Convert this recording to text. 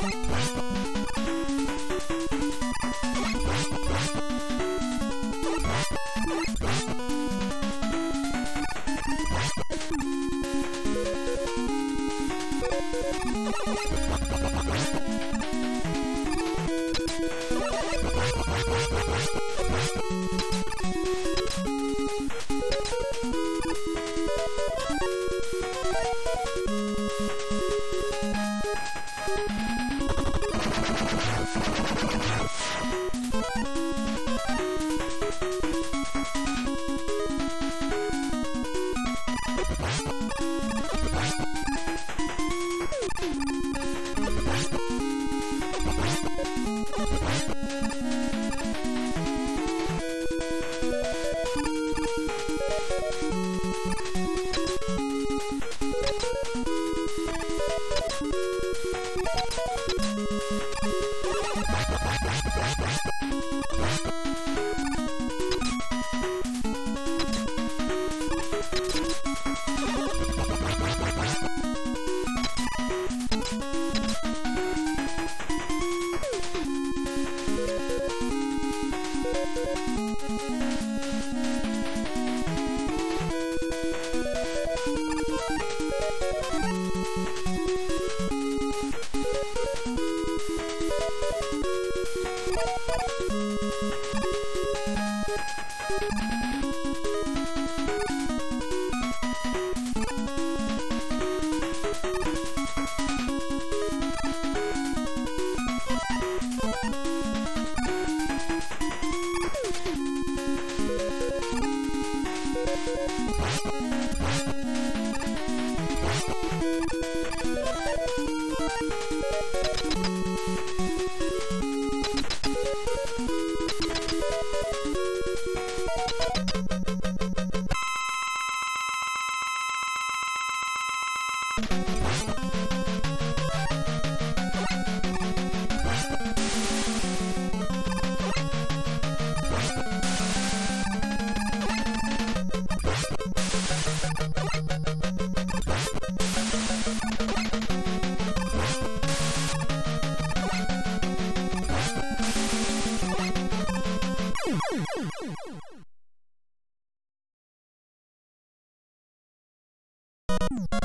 What? you you. Thank Thank you. You.